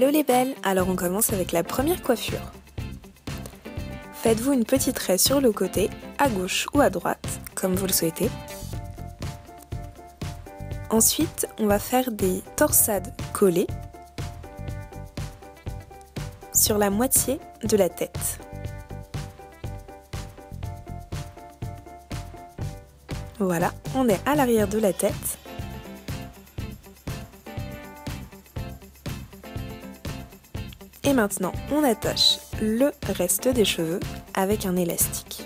Hello les belles Alors on commence avec la première coiffure. Faites-vous une petite raie sur le côté, à gauche ou à droite, comme vous le souhaitez. Ensuite, on va faire des torsades collées sur la moitié de la tête. Voilà, on est à l'arrière de la tête Et maintenant, on attache le reste des cheveux avec un élastique.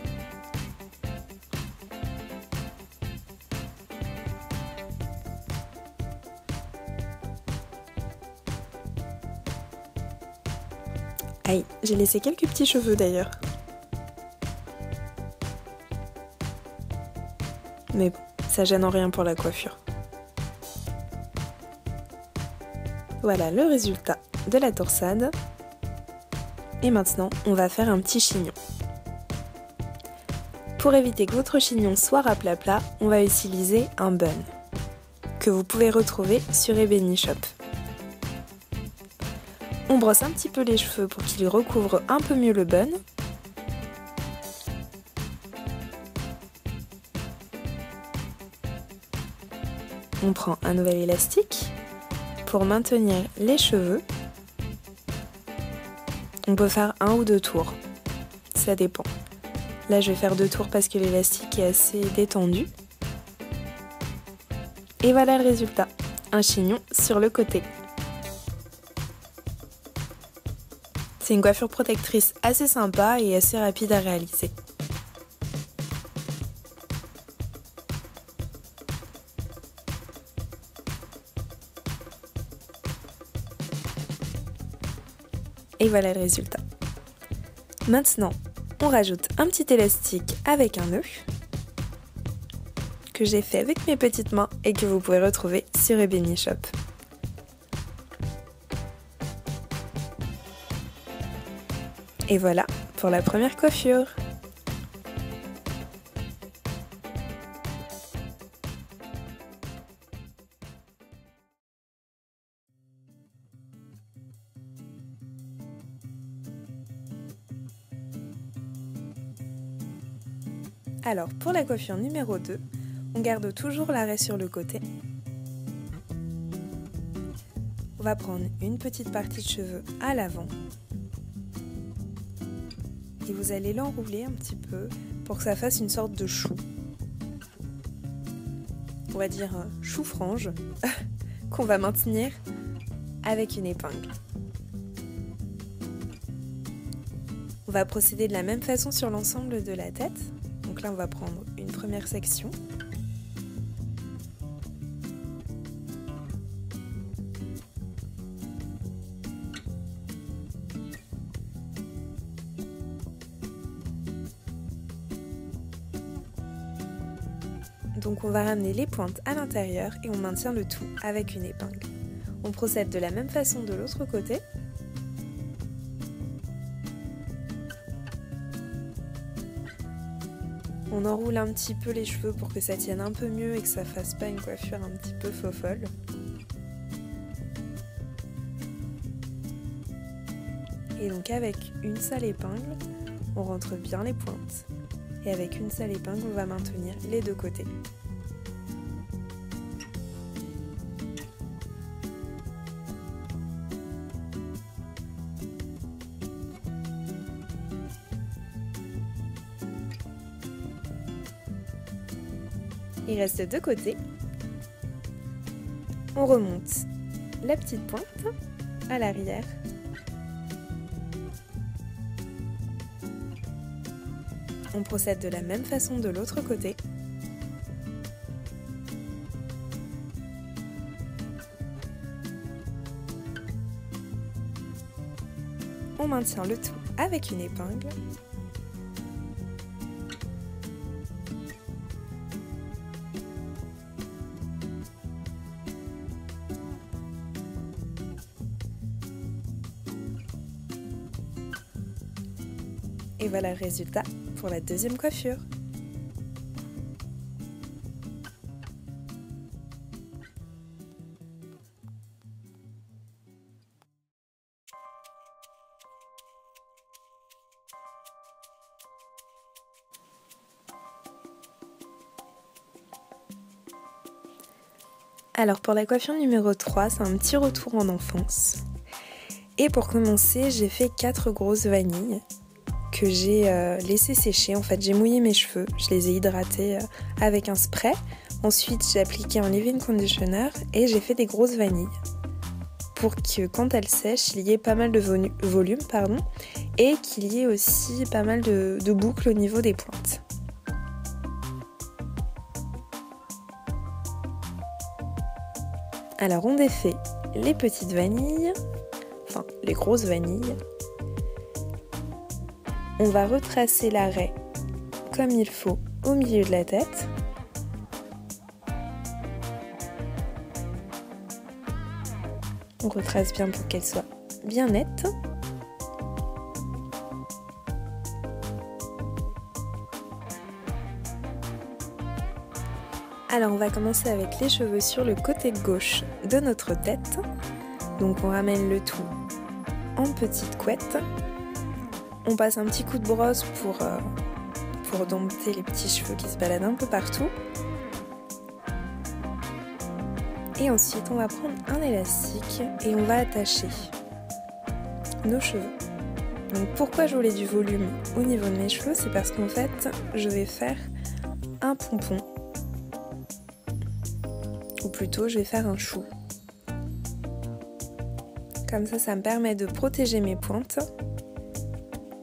Aïe, j'ai laissé quelques petits cheveux d'ailleurs. Mais bon, ça gêne en rien pour la coiffure. Voilà le résultat de la torsade. Et maintenant, on va faire un petit chignon. Pour éviter que votre chignon soit raplapla, on va utiliser un bun que vous pouvez retrouver sur Ebony Shop. On brosse un petit peu les cheveux pour qu'ils recouvrent un peu mieux le bun. On prend un nouvel élastique pour maintenir les cheveux on peut faire un ou deux tours. Ça dépend. Là, je vais faire deux tours parce que l'élastique est assez détendu. Et voilà le résultat. Un chignon sur le côté. C'est une coiffure protectrice assez sympa et assez rapide à réaliser. Et voilà le résultat. Maintenant, on rajoute un petit élastique avec un nœud que j'ai fait avec mes petites mains et que vous pouvez retrouver sur Ebony Shop. Et voilà pour la première coiffure. Alors, pour la coiffure numéro 2, on garde toujours l'arrêt sur le côté. On va prendre une petite partie de cheveux à l'avant. Et vous allez l'enrouler un petit peu pour que ça fasse une sorte de chou. On va dire un chou-frange qu'on va maintenir avec une épingle. On va procéder de la même façon sur l'ensemble de la tête. Donc là, on va prendre une première section. Donc on va ramener les pointes à l'intérieur et on maintient le tout avec une épingle. On procède de la même façon de l'autre côté. On enroule un petit peu les cheveux pour que ça tienne un peu mieux et que ça fasse pas une coiffure un petit peu faux folle. Et donc avec une seule épingle, on rentre bien les pointes. Et avec une seule épingle, on va maintenir les deux côtés. Il reste deux côtés. On remonte la petite pointe à l'arrière. On procède de la même façon de l'autre côté. On maintient le tout avec une épingle Et voilà le résultat pour la deuxième coiffure. Alors pour la coiffure numéro 3, c'est un petit retour en enfance. Et pour commencer, j'ai fait 4 grosses vanilles que j'ai euh, laissées sécher. En fait, j'ai mouillé mes cheveux, je les ai hydratés euh, avec un spray. Ensuite, j'ai appliqué un leave-in conditioner et j'ai fait des grosses vanilles pour que quand elles sèchent, il y ait pas mal de volume pardon, et qu'il y ait aussi pas mal de boucles au niveau des pointes. Alors on défait les petites vanilles, enfin les grosses vanilles. On va retracer l'arrêt comme il faut au milieu de la tête. On retrace bien pour qu'elle soit bien nette. Alors on va commencer avec les cheveux sur le côté gauche de notre tête. Donc on ramène le tout en petite couette. On passe un petit coup de brosse pour, euh, pour dompter les petits cheveux qui se baladent un peu partout. Et ensuite on va prendre un élastique et on va attacher nos cheveux. Donc pourquoi je voulais du volume au niveau de mes cheveux C'est parce qu'en fait je vais faire un pompon ou plutôt je vais faire un chou. Comme ça, ça me permet de protéger mes pointes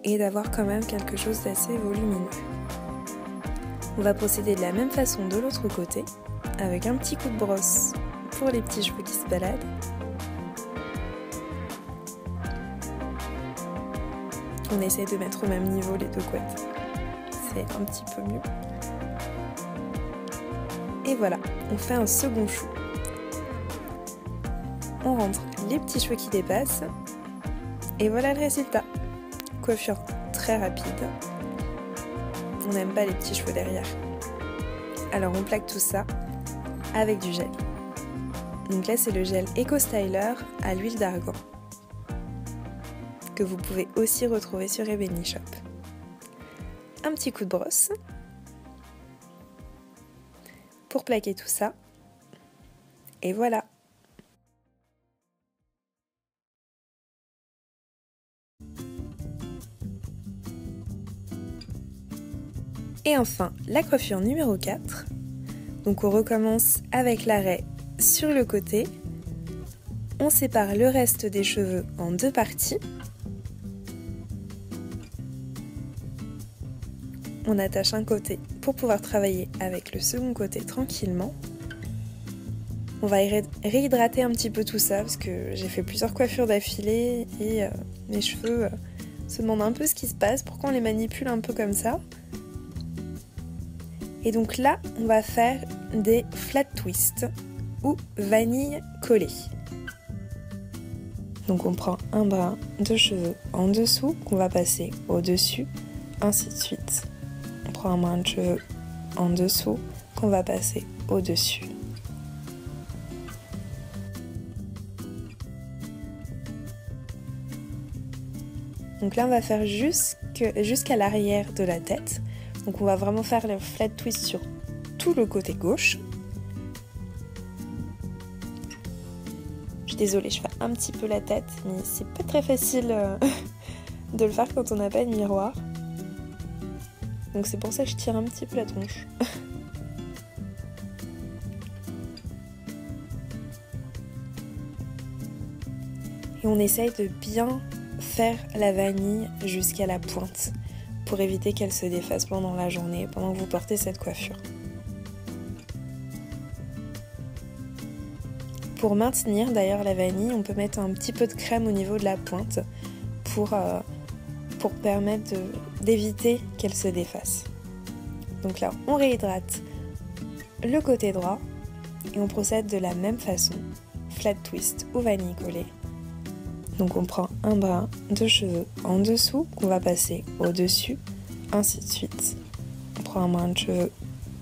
et d'avoir quand même quelque chose d'assez volumineux. On va procéder de la même façon de l'autre côté, avec un petit coup de brosse pour les petits cheveux qui se baladent. On essaye de mettre au même niveau les deux couettes. C'est un petit peu mieux. Et voilà, on fait un second chou. On rentre les petits cheveux qui dépassent. Et voilà le résultat. Coiffure très rapide. On n'aime pas les petits cheveux derrière. Alors on plaque tout ça avec du gel. Donc là c'est le gel Eco Styler à l'huile d'argan que vous pouvez aussi retrouver sur Ebony Shop. Un petit coup de brosse pour plaquer tout ça. Et voilà. Et enfin, la coiffure numéro 4. Donc on recommence avec l'arrêt sur le côté. On sépare le reste des cheveux en deux parties. On attache un côté pour pouvoir travailler avec le second côté tranquillement. On va réhydrater un petit peu tout ça parce que j'ai fait plusieurs coiffures d'affilée et euh, mes cheveux euh, se demandent un peu ce qui se passe, pourquoi on les manipule un peu comme ça. Et donc là, on va faire des flat twists ou vanille collée. Donc on prend un brin de cheveux en dessous qu'on va passer au-dessus, ainsi de suite un brin de cheveux en dessous qu'on va passer au-dessus. Donc là, on va faire jusqu'à l'arrière de la tête. Donc on va vraiment faire le flat twist sur tout le côté gauche. Je suis désolée, je fais un petit peu la tête, mais c'est pas très facile euh, de le faire quand on n'a pas de miroir. Donc c'est pour ça que je tire un petit peu la tronche. Et on essaye de bien faire la vanille jusqu'à la pointe pour éviter qu'elle se défasse pendant la journée, pendant que vous portez cette coiffure. Pour maintenir d'ailleurs la vanille, on peut mettre un petit peu de crème au niveau de la pointe pour euh, pour permettre d'éviter qu'elle se défasse. Donc là, on réhydrate le côté droit et on procède de la même façon, flat twist ou vanille collée. Donc on prend un brin de cheveux en dessous qu'on va passer au-dessus, ainsi de suite. On prend un brin de cheveux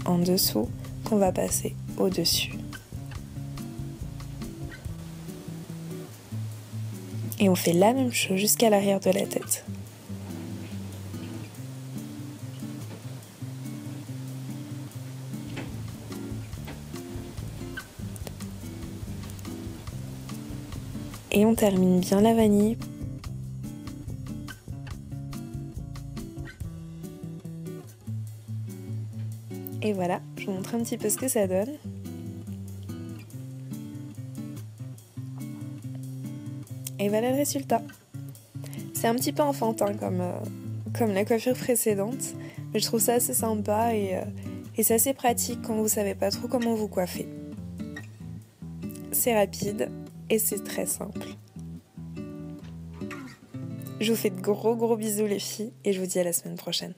en dessous qu'on va passer au-dessus. Et on fait la même chose jusqu'à l'arrière de la tête. Et on termine bien la vanille. Et voilà, je vous montre un petit peu ce que ça donne. Et voilà le résultat. C'est un petit peu enfantin comme, euh, comme la coiffure précédente, mais je trouve ça assez sympa et, euh, et c'est assez pratique quand vous savez pas trop comment vous coiffer. C'est rapide et c'est très simple. Je vous fais de gros gros bisous les filles et je vous dis à la semaine prochaine.